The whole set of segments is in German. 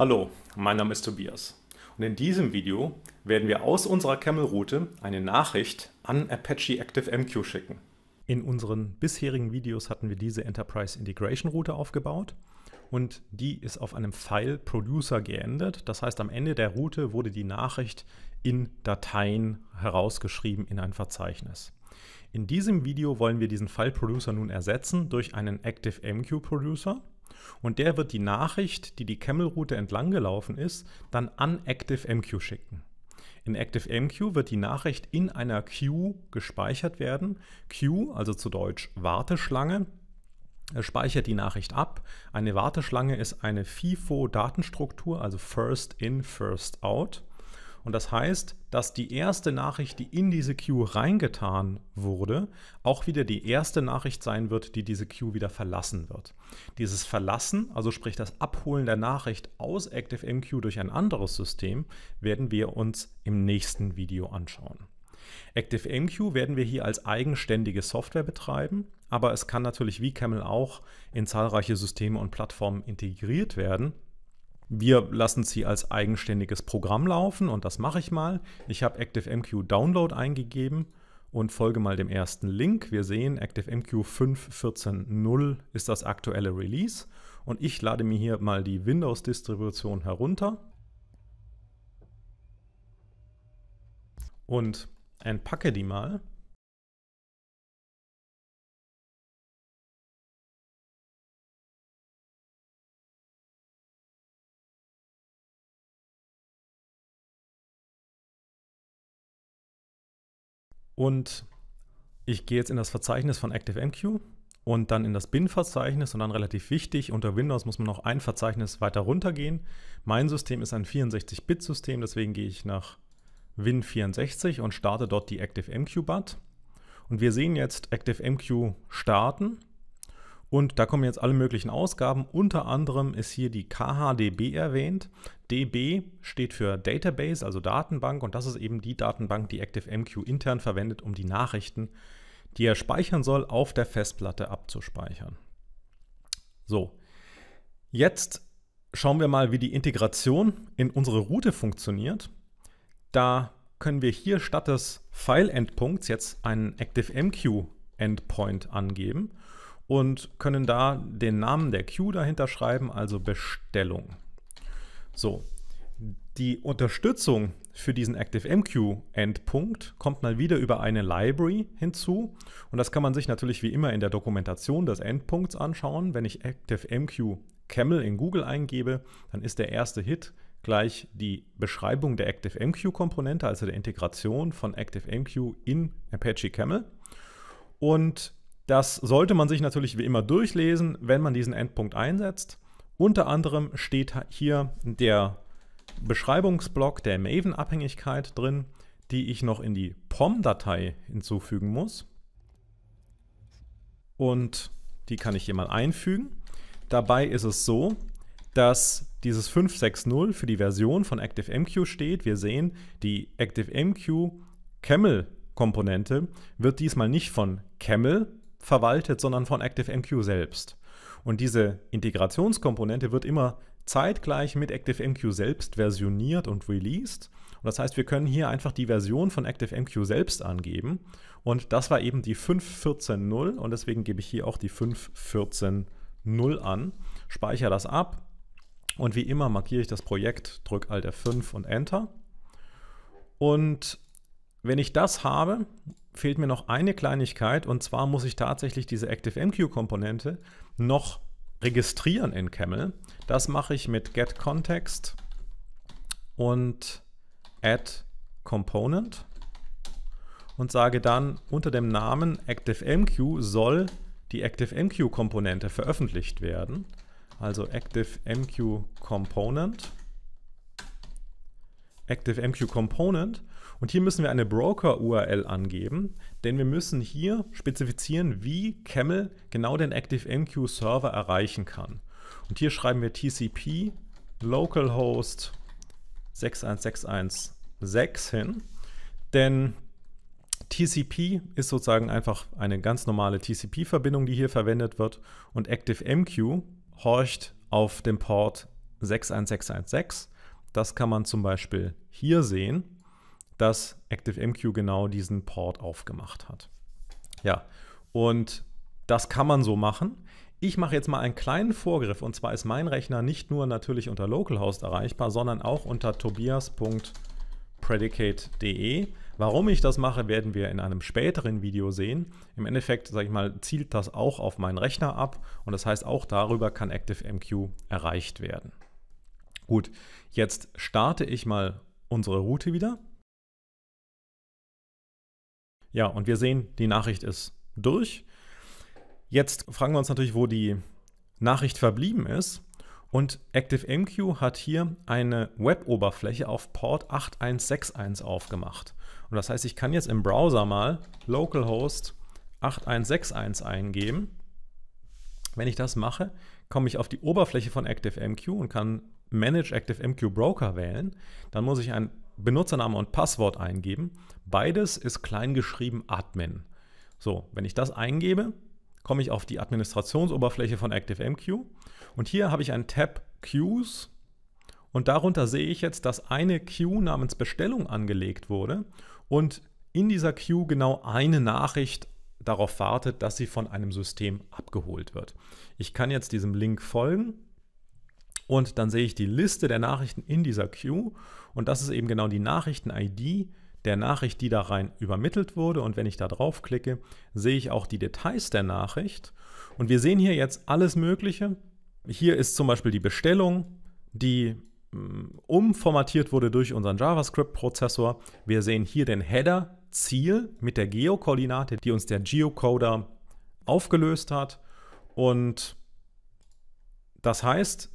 Hallo, mein Name ist Tobias und in diesem Video werden wir aus unserer Camel-Route eine Nachricht an Apache ActiveMQ schicken. In unseren bisherigen Videos hatten wir diese Enterprise Integration Route aufgebaut und die ist auf einem File Producer geendet. Das heißt, am Ende der Route wurde die Nachricht in Dateien herausgeschrieben in ein Verzeichnis. In diesem Video wollen wir diesen File Producer nun ersetzen durch einen ActiveMQ Producer und der wird die Nachricht, die die Camel-Route entlang gelaufen ist, dann an ActiveMQ schicken. In ActiveMQ wird die Nachricht in einer Queue gespeichert werden. Queue, also zu Deutsch Warteschlange, speichert die Nachricht ab. Eine Warteschlange ist eine FIFO-Datenstruktur, also First In, First Out. Und das heißt, dass die erste Nachricht, die in diese Queue reingetan wurde, auch wieder die erste Nachricht sein wird, die diese Queue wieder verlassen wird. Dieses Verlassen, also sprich das Abholen der Nachricht aus ActiveMQ durch ein anderes System, werden wir uns im nächsten Video anschauen. ActiveMQ werden wir hier als eigenständige Software betreiben, aber es kann natürlich wie Camel auch in zahlreiche Systeme und Plattformen integriert werden. Wir lassen sie als eigenständiges Programm laufen und das mache ich mal. Ich habe ActiveMQ Download eingegeben und folge mal dem ersten Link. Wir sehen, ActiveMQ 5.14.0 ist das aktuelle Release und ich lade mir hier mal die Windows-Distribution herunter und entpacke die mal. Und ich gehe jetzt in das Verzeichnis von ActiveMQ und dann in das Bin-Verzeichnis und dann relativ wichtig, unter Windows muss man noch ein Verzeichnis weiter runtergehen. Mein System ist ein 64-Bit-System, deswegen gehe ich nach Win64 und starte dort die ActiveMQ-BAT. Und wir sehen jetzt ActiveMQ starten und da kommen jetzt alle möglichen Ausgaben. Unter anderem ist hier die KHDB erwähnt. DB steht für Database, also Datenbank. Und das ist eben die Datenbank, die ActiveMQ intern verwendet, um die Nachrichten, die er speichern soll, auf der Festplatte abzuspeichern. So, jetzt schauen wir mal, wie die Integration in unsere Route funktioniert. Da können wir hier statt des File-Endpunkts jetzt einen ActiveMQ-Endpoint angeben und können da den Namen der Queue dahinter schreiben, also Bestellung. So, die Unterstützung für diesen ActiveMQ-Endpunkt kommt mal wieder über eine Library hinzu. Und das kann man sich natürlich wie immer in der Dokumentation des Endpunkts anschauen. Wenn ich ActiveMQ Camel in Google eingebe, dann ist der erste Hit gleich die Beschreibung der ActiveMQ-Komponente, also der Integration von ActiveMQ in Apache Camel. Und das sollte man sich natürlich wie immer durchlesen, wenn man diesen Endpunkt einsetzt. Unter anderem steht hier der Beschreibungsblock der Maven-Abhängigkeit drin, die ich noch in die POM-Datei hinzufügen muss. Und die kann ich hier mal einfügen. Dabei ist es so, dass dieses 560 für die Version von ActiveMQ steht. Wir sehen, die ActiveMQ Camel Komponente wird diesmal nicht von Camel verwaltet, sondern von ActiveMQ selbst. Und diese Integrationskomponente wird immer zeitgleich mit ActiveMQ selbst versioniert und released. Und das heißt, wir können hier einfach die Version von ActiveMQ selbst angeben. Und das war eben die 5.14.0 und deswegen gebe ich hier auch die 5.14.0 an, speichere das ab und wie immer markiere ich das Projekt, drücke Alt F5 und Enter. Und wenn ich das habe, fehlt mir noch eine Kleinigkeit und zwar muss ich tatsächlich diese ActiveMQ-Komponente noch registrieren in Camel. Das mache ich mit getContext und addComponent und sage dann unter dem Namen ActiveMQ soll die ActiveMQ-Komponente veröffentlicht werden. Also ActiveMQ Component, ActiveMQ Component und hier müssen wir eine Broker-URL angeben, denn wir müssen hier spezifizieren, wie Camel genau den ActiveMQ Server erreichen kann. Und hier schreiben wir TCP localhost 61616 hin, denn TCP ist sozusagen einfach eine ganz normale TCP-Verbindung, die hier verwendet wird und ActiveMQ horcht auf dem Port 61616. Das kann man zum Beispiel hier sehen, dass ActiveMQ genau diesen Port aufgemacht hat. Ja, und das kann man so machen. Ich mache jetzt mal einen kleinen Vorgriff und zwar ist mein Rechner nicht nur natürlich unter Localhost erreichbar, sondern auch unter tobias.predicate.de. Warum ich das mache, werden wir in einem späteren Video sehen. Im Endeffekt, sage ich mal, zielt das auch auf meinen Rechner ab und das heißt, auch darüber kann ActiveMQ erreicht werden. Gut, jetzt starte ich mal unsere Route wieder. Ja, und wir sehen, die Nachricht ist durch. Jetzt fragen wir uns natürlich, wo die Nachricht verblieben ist. Und ActiveMQ hat hier eine Web-Oberfläche auf Port 8161 aufgemacht. Und das heißt, ich kann jetzt im Browser mal localhost 8161 eingeben. Wenn ich das mache, komme ich auf die Oberfläche von ActiveMQ und kann Manage ActiveMQ Broker wählen. Dann muss ich einen Benutzername und Passwort eingeben. Beides ist klein geschrieben Admin. So, wenn ich das eingebe, komme ich auf die Administrationsoberfläche von ActiveMQ und hier habe ich einen Tab Queues und darunter sehe ich jetzt, dass eine Queue namens Bestellung angelegt wurde und in dieser Queue genau eine Nachricht darauf wartet, dass sie von einem System abgeholt wird. Ich kann jetzt diesem Link folgen und dann sehe ich die Liste der Nachrichten in dieser Queue und das ist eben genau die Nachrichten-ID, der Nachricht, die da rein übermittelt wurde. Und wenn ich da draufklicke, sehe ich auch die Details der Nachricht. Und wir sehen hier jetzt alles Mögliche. Hier ist zum Beispiel die Bestellung, die mm, umformatiert wurde durch unseren JavaScript-Prozessor. Wir sehen hier den Header, Ziel mit der Geokoordinate, die uns der Geocoder aufgelöst hat. Und das heißt,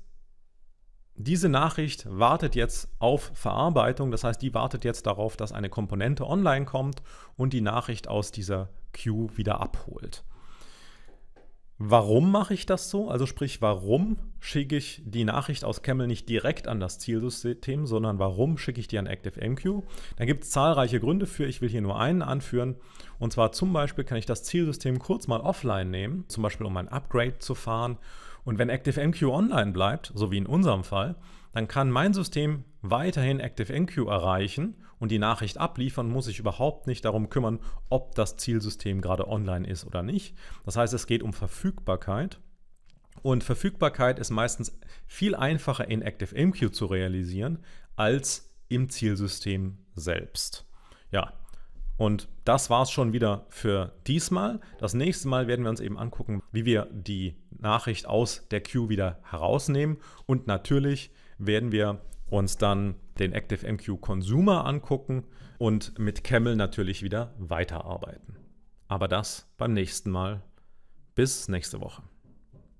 diese Nachricht wartet jetzt auf Verarbeitung, das heißt, die wartet jetzt darauf, dass eine Komponente online kommt und die Nachricht aus dieser Queue wieder abholt. Warum mache ich das so? Also sprich, warum schicke ich die Nachricht aus Camel nicht direkt an das Zielsystem, sondern warum schicke ich die an ActiveMQ? Da gibt es zahlreiche Gründe für. Ich will hier nur einen anführen. Und zwar zum Beispiel kann ich das Zielsystem kurz mal offline nehmen, zum Beispiel um ein Upgrade zu fahren und wenn ActiveMQ online bleibt, so wie in unserem Fall, dann kann mein System weiterhin ActiveMQ erreichen und die Nachricht abliefern, muss sich überhaupt nicht darum kümmern, ob das Zielsystem gerade online ist oder nicht. Das heißt, es geht um Verfügbarkeit. Und Verfügbarkeit ist meistens viel einfacher in ActiveMQ zu realisieren als im Zielsystem selbst. Ja, und das war es schon wieder für diesmal. Das nächste Mal werden wir uns eben angucken, wie wir die Nachricht aus der Queue wieder herausnehmen. Und natürlich werden wir uns dann den ActiveMQ Consumer angucken und mit Camel natürlich wieder weiterarbeiten. Aber das beim nächsten Mal. Bis nächste Woche.